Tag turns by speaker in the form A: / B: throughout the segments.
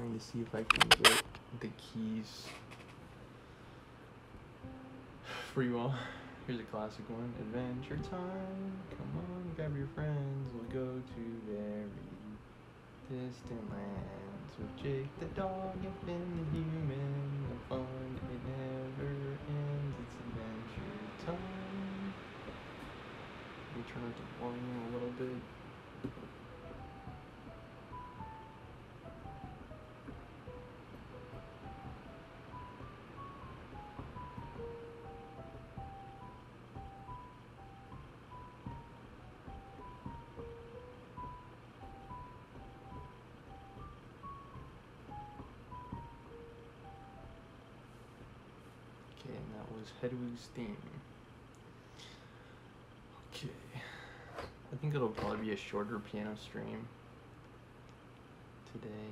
A: trying to see if I can get the keys for you all. Here's a classic one. Adventure time. Come on, grab your friends. We'll go to very distant lands with Jake the dog and Finn the human. The fun it never ends. It's adventure time. Let me turn up the volume a little bit. That was Hedwig's theme. Okay. I think it'll probably be a shorter piano stream today.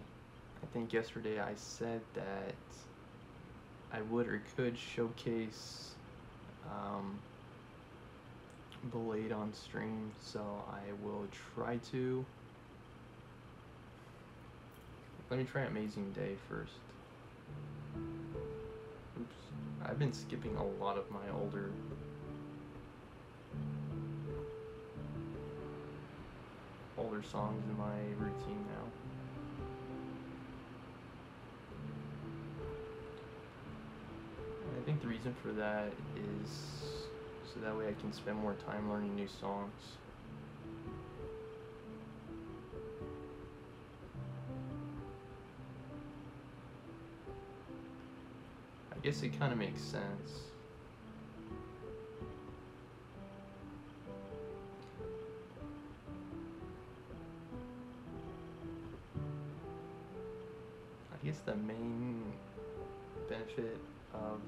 A: I think yesterday I said that I would or could showcase um, Ballade on stream, so I will try to. Let me try Amazing Day first. I've been skipping a lot of my older older songs in my routine now. I think the reason for that is so that way I can spend more time learning new songs. I guess it kind of makes sense. I guess the main benefit of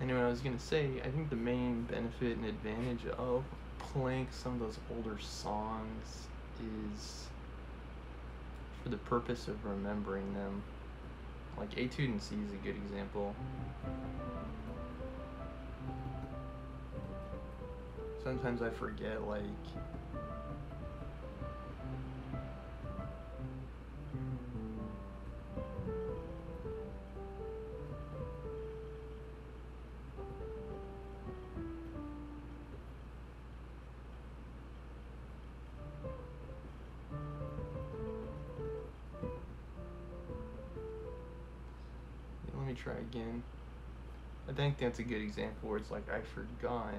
A: Anyway, I was gonna say, I think the main benefit and advantage of playing some of those older songs is for the purpose of remembering them. Like Etude in C is a good example. Sometimes I forget, like, again. I think that's a good example where it's like I forgot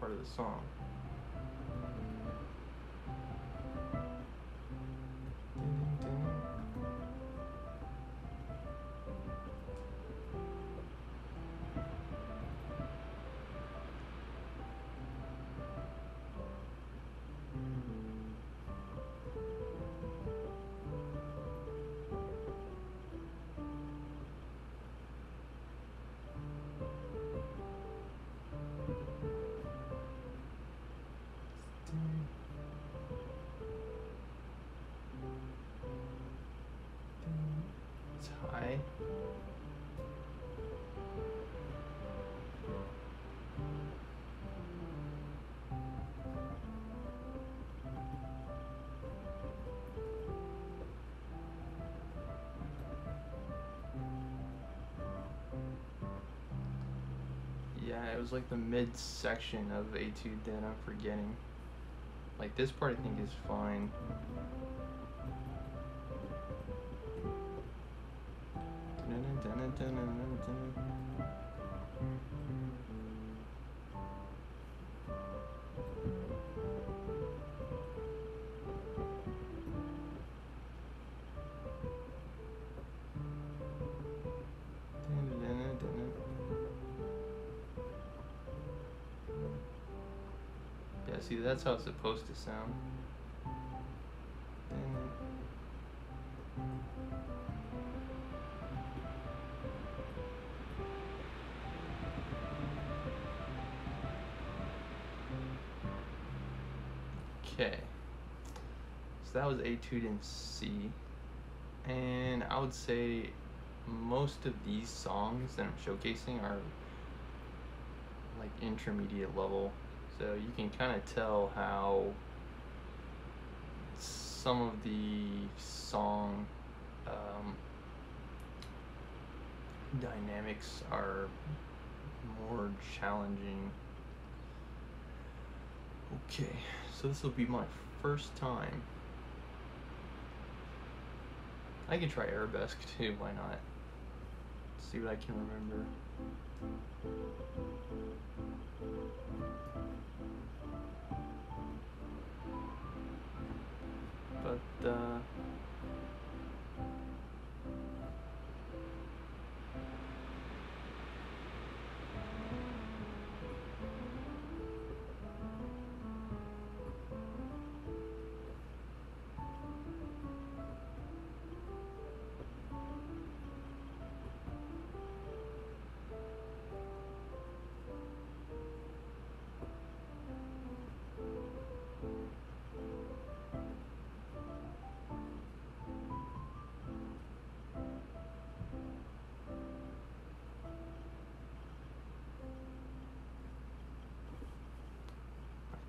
A: part of the song. Yeah, it was like the mid section of Etude that I'm forgetting. Like this part I think is fine. See, that's how it's supposed to sound. Okay. So that was Etude in C. And I would say most of these songs that I'm showcasing are like intermediate level. So you can kind of tell how some of the song um, dynamics are more challenging. Okay, so this will be my first time. I can try arabesque too, why not? See what I can remember.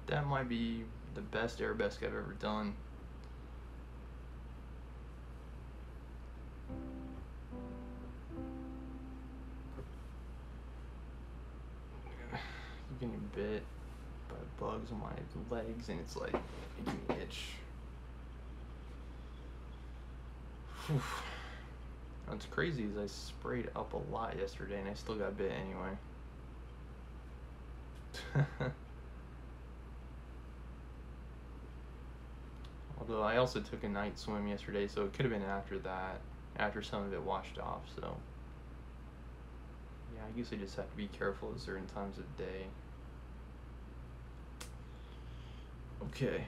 A: That might be the best arabesque I've ever done. I'm getting bit by bugs on my legs and it's like making me itch. Whew. What's crazy is I sprayed up a lot yesterday and I still got bit anyway. Although I also took a night swim yesterday, so it could have been after that, after some of it washed off, so. Yeah, I I just have to be careful at certain times of day. Okay.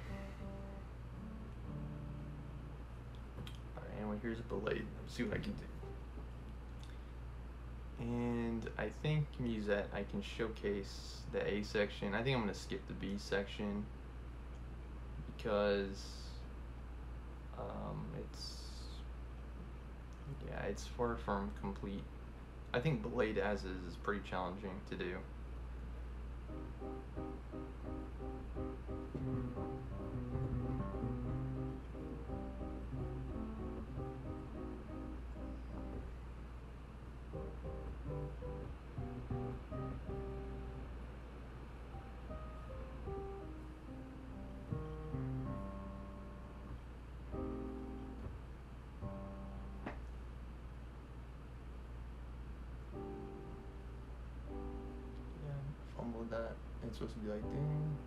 A: Alright, anyway, here's a Ballade. Let's see what I can do. And I think Musette, I can showcase the A section. I think I'm going to skip the B section because um, it's yeah, it's far from complete. I think Ballade as is is pretty challenging to do. That. It's supposed to be like ding.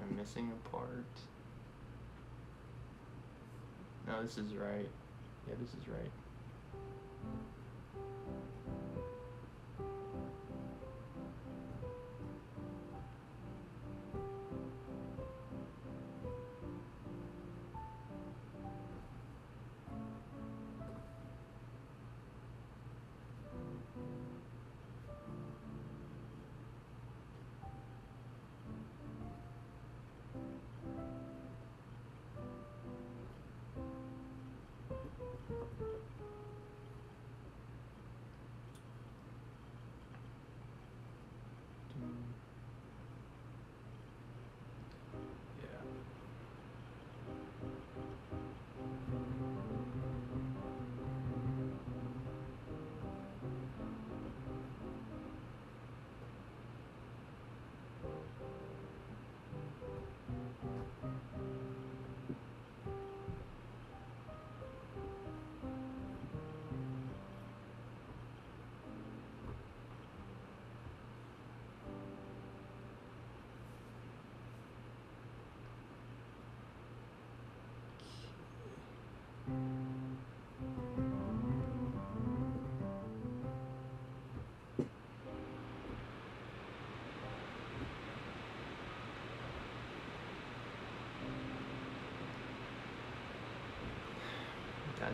A: I'm missing a part. No, this is right. Yeah, this is right. Mm. Yeah.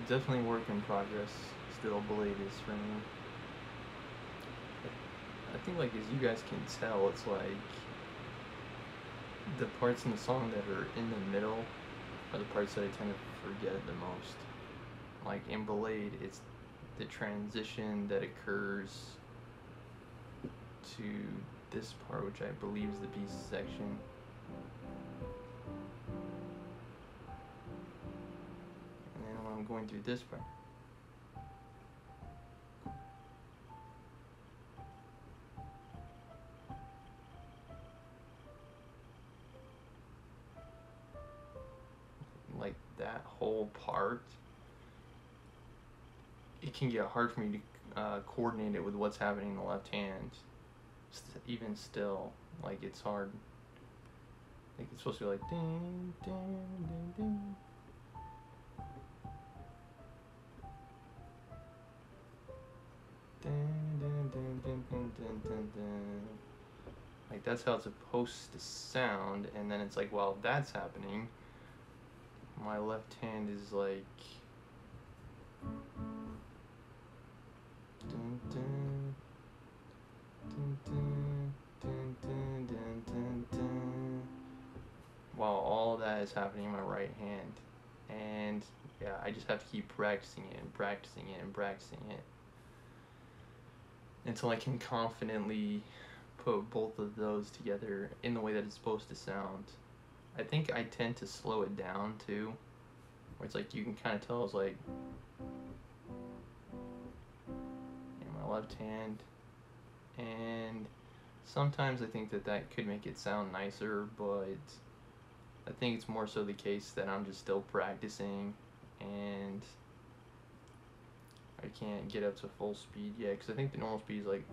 A: Definitely work in progress. Still, Ballade is for me. I think, like, as you guys can tell, it's like the parts in the song that are in the middle are the parts that I tend to forget the most. Like in Ballade, it's the transition that occurs to this part, which I believe is the B section. Through this part. Like that whole part, it can get hard for me to uh, coordinate it with what's happening in the left hand even still, like it's hard. Like it's supposed to be like ding ding ding ding. Dun, dun, dun, like that's how it's supposed to sound and then it's like while that's happening my left hand is like while all that is happening in my right hand and yeah I just have to keep practicing it and practicing it and practicing it until I can confidently put both of those together in the way that it's supposed to sound. I think I tend to slow it down too, where it's like you can kind of tell it's like in my left hand, and sometimes I think that that could make it sound nicer, but I think it's more so the case that I'm just still practicing and I can't get up to full speed yet because I think the normal speed is like.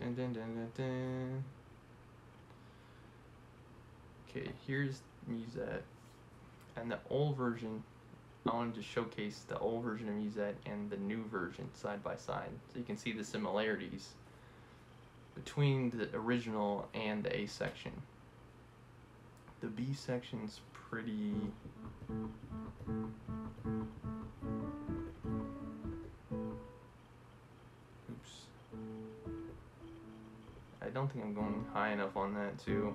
A: Dun, dun, dun, dun, dun. Okay, here's Musette. And the old version, I wanted to showcase the old version of Musette and the new version side by side. So you can see the similarities between the original and the A section. The B section's pretty Oops. I don't think I'm going high enough on that too.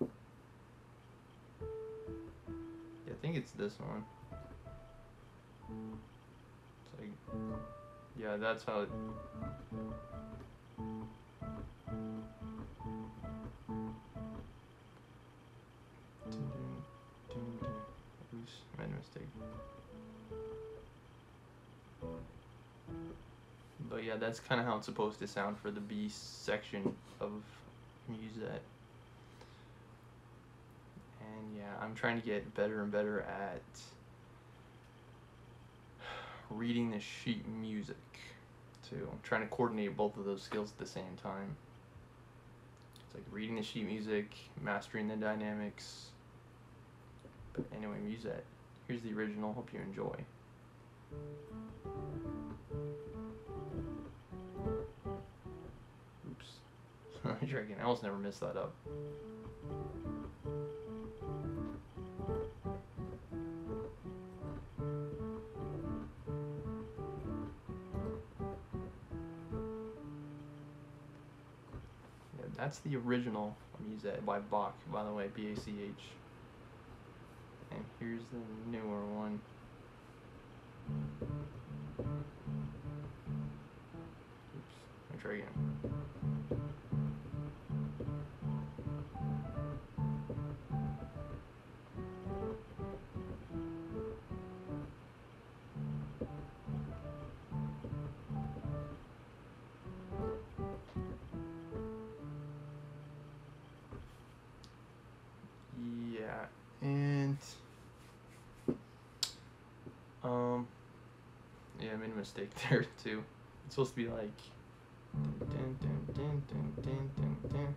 A: Yeah, I think it's this one. It's like, yeah, that's how it. Yeah, that's kind of how it's supposed to sound for the B section of Musette. And yeah, I'm trying to get better and better at reading the sheet music too. I'm trying to coordinate both of those skills at the same time. It's like reading the sheet music, mastering the dynamics. But anyway, Musette. Here's the original. Hope you enjoy. Again. I almost never mess that up. Yeah, that's the original Musette by Bach, by the way, B A C H. And here's the newer one. Oops, me try again. Mistake there too. It's supposed to be like. dun, dun, dun, dun, dun, dun, dun.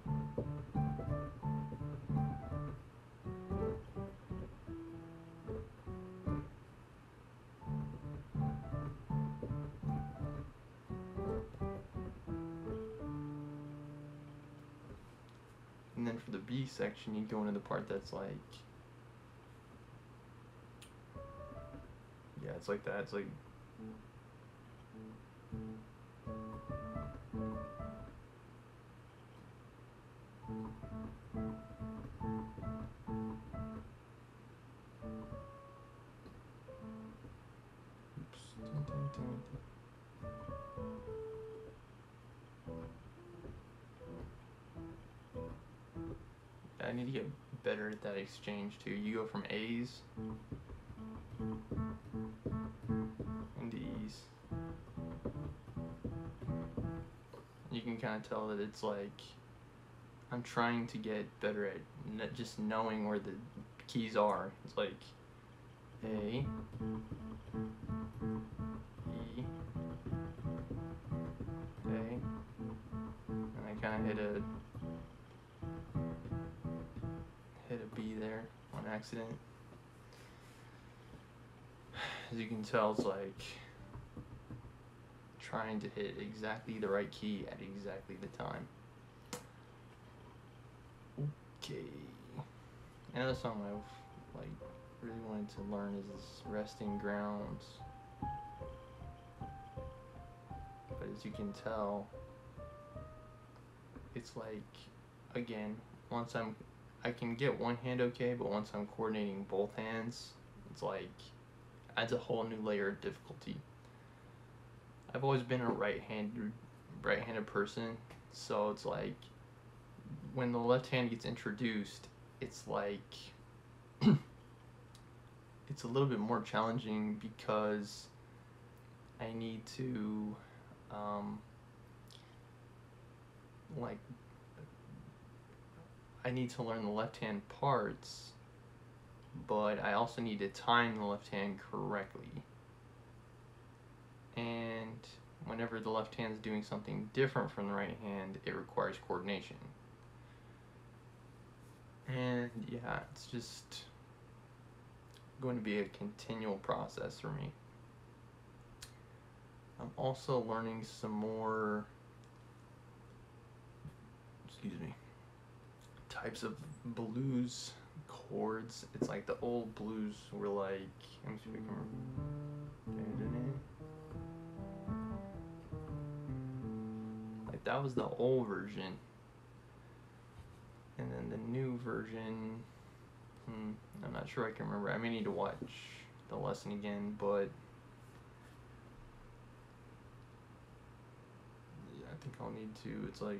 A: B section, you go into the part that's like, yeah, it's like that. It's like. Need to get better at that exchange too. You go from A's and E's. You can kind of tell that it's like I'm trying to get better at just knowing where the keys are. It's like A, E, A, and I kind of hit a accident. As you can tell, it's like trying to hit exactly the right key at exactly the time. Okay. Another song I've like really wanted to learn is Resting Grounds. But as you can tell, it's like again, once I'm I can get one hand okay, but once I'm coordinating both hands, it's like adds a whole new layer of difficulty. I've always been a right-handed right-handed person, so it's like when the left hand gets introduced, it's like it's a little bit more challenging because I need to um, like I need to learn the left hand parts, but I also need to time the left hand correctly. And whenever the left hand is doing something different from the right hand, it requires coordination. And yeah, it's just going to be a continual process for me. I'm also learning some more, excuse me, types of blues chords. It's like the old blues were like, let me see if I can remember. Like that was the old version. And then the new version, hmm, I'm not sure I can remember. I may need to watch the lesson again, but yeah, I think I'll need to. It's like.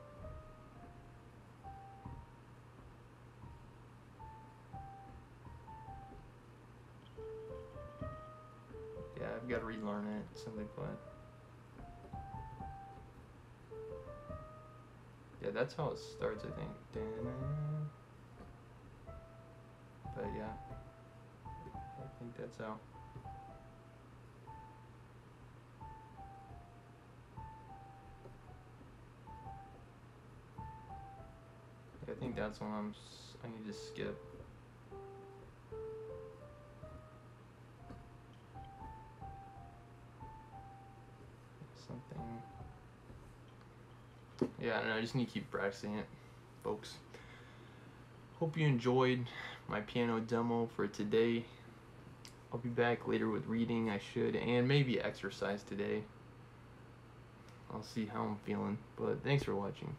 A: simply put. Yeah, that's how it starts, I think. But yeah, I think that's how. I think that's when I'm. I need to skip. I just need to keep practicing it, folks. Hope you enjoyed my piano demo for today. I'll be back later with reading, I should, and maybe exercise today. I'll see how I'm feeling. But thanks for watching.